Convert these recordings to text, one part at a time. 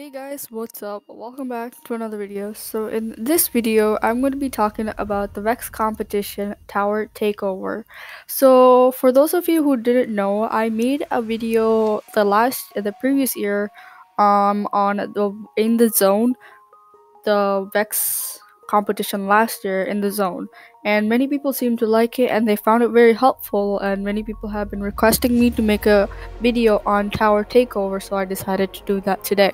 Hey guys, what's up? Welcome back to another video. So in this video, I'm going to be talking about the Vex competition Tower Takeover. So for those of you who didn't know, I made a video the last the previous year um on the in the zone the Vex competition last year in the zone and many people seem to like it and they found it very helpful and many people have been requesting me to make a video on tower takeover so i decided to do that today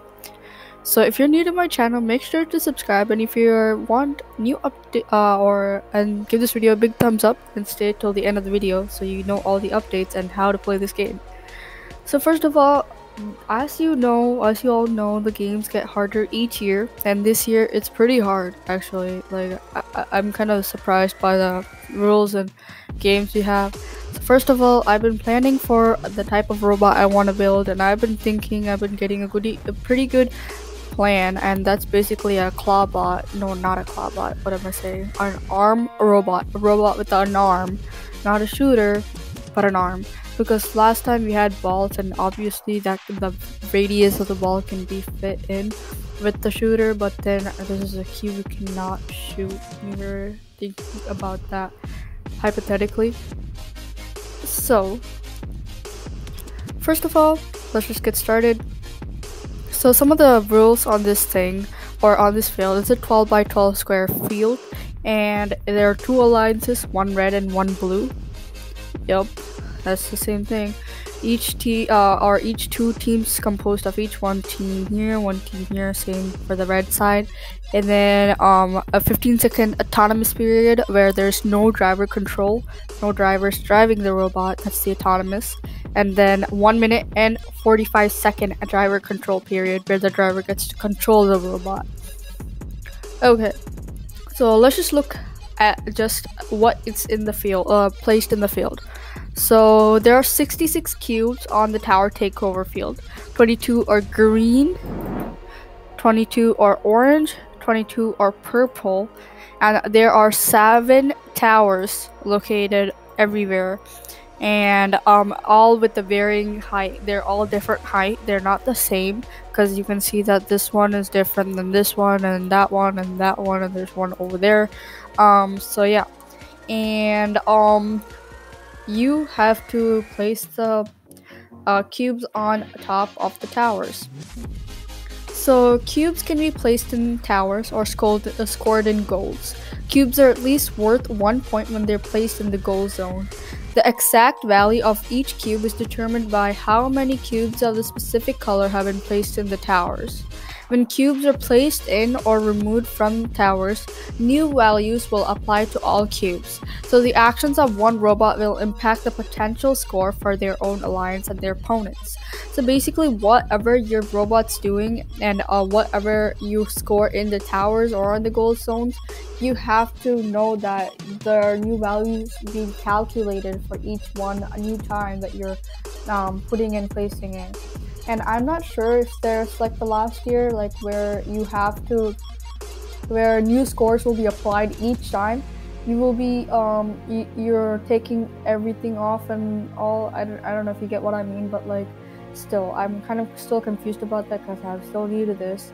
so if you're new to my channel, make sure to subscribe and if you want new update uh, or and give this video a big thumbs up and stay till the end of the video so you know all the updates and how to play this game. So first of all, as you know, as you all know, the games get harder each year and this year it's pretty hard actually. Like I, I'm kind of surprised by the rules and games we have. First of all, I've been planning for the type of robot I want to build and I've been thinking I've been getting a good a pretty good plan, and that's basically a clawbot. No, not a clawbot. What am I saying? An arm robot. A robot with an arm. Not a shooter, but an arm. Because last time we had balls, and obviously that the radius of the ball can be fit in with the shooter, but then this is a cube you cannot shoot. We were thinking about that hypothetically. So, first of all, let's just get started. So some of the rules on this thing or on this field is a 12 by 12 square field and there are two alliances, one red and one blue. Yep, that's the same thing. Each team uh, or each two teams composed of each one team here, one team here, same for the red side. And then um, a 15 second autonomous period where there's no driver control, no drivers driving the robot, that's the autonomous and then 1 minute and 45 second driver control period where the driver gets to control the robot. Okay, so let's just look at just what it's in the field, uh, placed in the field. So there are 66 cubes on the tower takeover field. 22 are green, 22 are orange, 22 are purple, and there are seven towers located everywhere and um, all with the varying height. They're all different height. They're not the same because you can see that this one is different than this one and that one and that one and there's one over there. Um, so yeah, and um, you have to place the uh, cubes on top of the towers. So cubes can be placed in towers or scored, uh, scored in goals. Cubes are at least worth one point when they're placed in the goal zone. The exact value of each cube is determined by how many cubes of the specific color have been placed in the towers. When cubes are placed in or removed from towers, new values will apply to all cubes. So the actions of one robot will impact the potential score for their own alliance and their opponents. So basically, whatever your robot's doing and uh, whatever you score in the towers or on the goal zones, you have to know that the new values being calculated for each one a new time that you're um, putting and placing in. And I'm not sure if there's like the last year, like where you have to, where new scores will be applied each time. You will be, um, y- you're taking everything off and all. I don't, I don't know if you get what I mean, but like, still, I'm kind of still confused about that because I'm still new to this.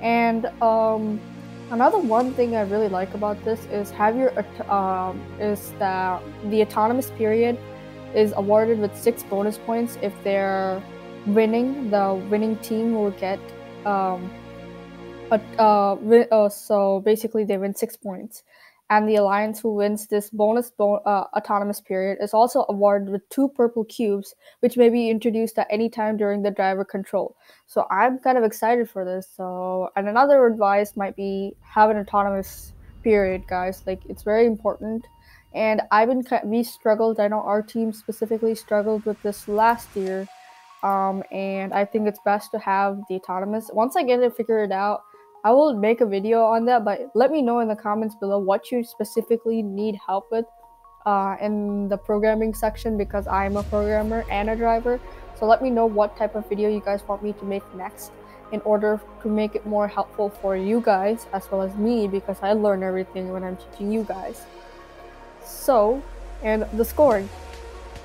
And, um, Another one thing I really like about this is have your um, is that the autonomous period is awarded with six bonus points if they're winning. The winning team will get um, a, uh, uh, so basically they win six points and the alliance who wins this bonus bo- uh, autonomous period is also awarded with two purple cubes, which may be introduced at any time during the driver control. So I'm kind of excited for this. So, and another advice might be have an autonomous period, guys. Like it's very important. And I've been we struggled. I know our team specifically struggled with this last year. Um, and I think it's best to have the autonomous. Once I get it figured out, I will make a video on that, but let me know in the comments below what you specifically need help with uh, in the programming section because I'm a programmer and a driver. So let me know what type of video you guys want me to make next in order to make it more helpful for you guys as well as me because I learn everything when I'm teaching you guys. So, and the scoring.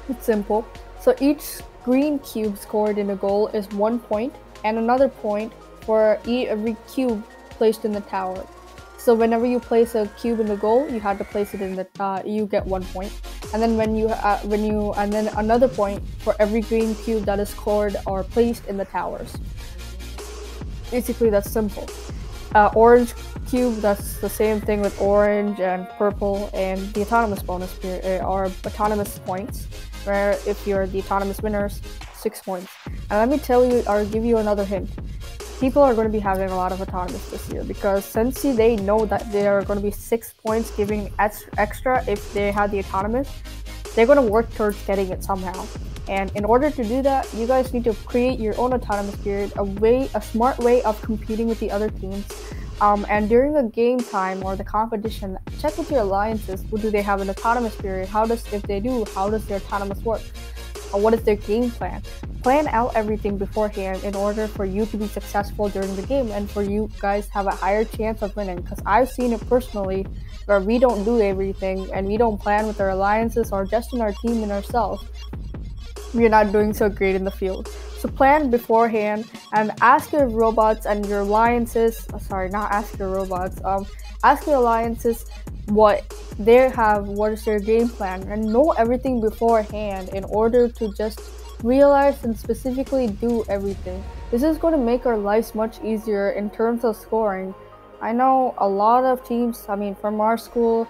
It's simple. So each green cube scored in a goal is one point and another point for every cube placed in the tower. So whenever you place a cube in the goal, you have to place it in the uh, you get one point. And then when you uh, when you and then another point for every green cube that is scored or placed in the towers. Basically, that's simple. Uh, orange cube, that's the same thing with orange and purple, and the autonomous bonus or autonomous points, where if you're the autonomous winners, six points. And let me tell you, or give you another hint people are going to be having a lot of autonomous this year because since they know that there are going to be six points giving extra if they have the autonomous, they're going to work towards getting it somehow. And in order to do that, you guys need to create your own autonomous period, a way, a smart way of competing with the other teams. Um, and during the game time or the competition, check with your alliances. Do they have an autonomous period? How does, if they do, how does their autonomous work? Or what is their game plan? plan out everything beforehand in order for you to be successful during the game and for you guys have a higher chance of winning because i've seen it personally where we don't do everything and we don't plan with our alliances or just in our team and ourselves we're not doing so great in the field so plan beforehand and ask your robots and your alliances uh, sorry not ask your robots um ask your alliances what they have what is their game plan and know everything beforehand in order to just realize and specifically do everything. This is going to make our lives much easier in terms of scoring. I know a lot of teams, I mean, from our school,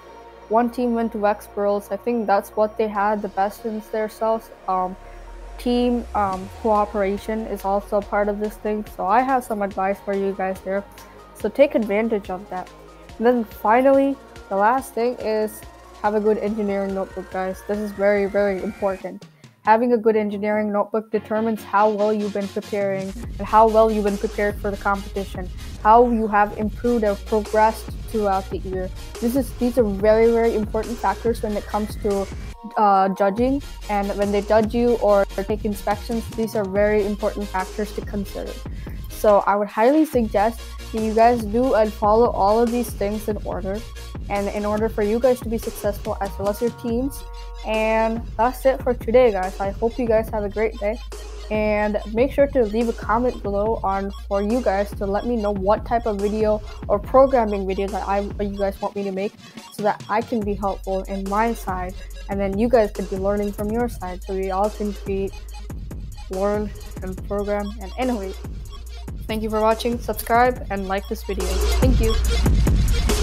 one team went to VEX Worlds. I think that's what they had the best in themselves. Um, team um, cooperation is also part of this thing. So I have some advice for you guys there. So take advantage of that. And then finally, the last thing is have a good engineering notebook, guys. This is very, very important. Having a good engineering notebook determines how well you've been preparing and how well you've been prepared for the competition, how you have improved or progressed throughout the year. This is these are very very important factors when it comes to uh, judging and when they judge you or take inspections. These are very important factors to consider. So I would highly suggest that you guys do and follow all of these things in order and in order for you guys to be successful as well as your teams. And that's it for today, guys. I hope you guys have a great day. And make sure to leave a comment below on for you guys to let me know what type of video or programming video that I you guys want me to make so that I can be helpful in my side. And then you guys could be learning from your side. So we all can create learn and program. And anyway thank you for watching. Subscribe and like this video. Thank you